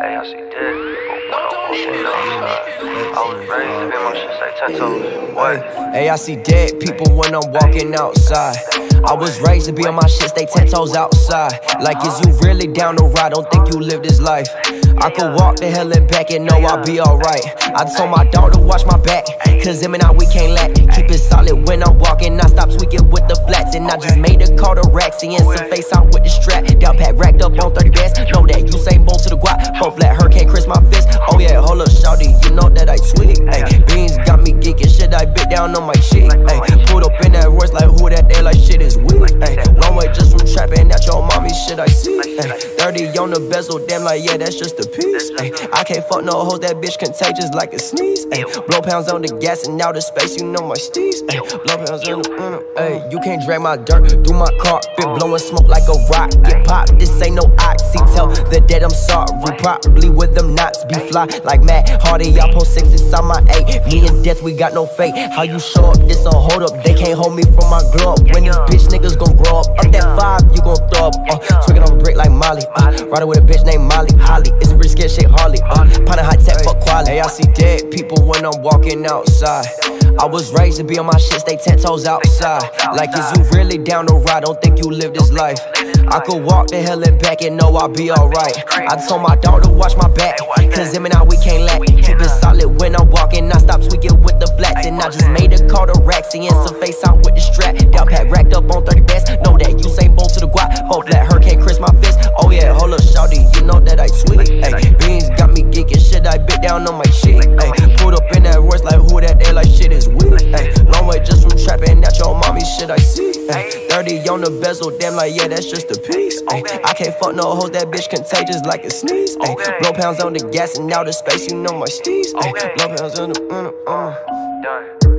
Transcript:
Hey, I see dead people when I'm walking outside. I was raised to be see dead people when I'm walking outside. I was raised to be on my shit, stay ten toes outside. Like, is you really down to ride? Don't think you live this life. I could walk the hell and back and know I'll be alright. I told my to watch my back, cause him and I, we can't lack. Keep it solid when I'm walking, I stop tweaking with the flats. And I just made a call to Raxy and some face out with the strap. Down pat racked up on 30 bands. Know that you trapping at your mommy, shit I see. Ay, 30 on the bezel, damn like yeah, that's just a piece. Ay, I can't fuck no hoes, that bitch contagious like a sneeze. Ay, blow pounds on the gas and out of space, you know my steez. Ay, blow pounds on the, mm, ay, you can't drag my dirt through my carpet, blowing smoke like a rock. Get popped, this ain't no oxy. Tell the dead I'm sorry, probably with them knots be fly like Matt Hardy. Y'all post six inside my eight. Me and death, we got no fate. How you show up? This a hold up. They can't hold me from my glow up. When these bitch niggas gon' grow up, up that five, you gon' throw up. Uh, twigging on a brick like Molly. Uh, riding with a bitch named Molly. Holly, it's a pretty scared shit, Harley. Uh, pound high tech, fuck quality. Hey, I see dead people when I'm walking outside. I was raised to be on my shit, stay ten toes outside. Like, is you really down to ride? Don't think you live this life. I could walk the hell and back and know I'll be alright. I told my dog to watch my back, cause him and I, we can't lack. Keep it solid when I'm walking, I stop tweaking with the flats. And I just made a call to Raxy and some face out with the strap. Down pat racked up on 30 down shit. Ay, pulled up in that Royce like who that day, like shit is weak. Ay, long way just from trapping at your mommy, shit I see. Ay, 30 on the bezel, damn like yeah, that's just a piece. Ay, I can't fuck no hoes, that bitch contagious like a sneeze. Ay, blow pounds on the gas and out of space, you know my steez. Ay, blow pounds on the, uh, uh. Done.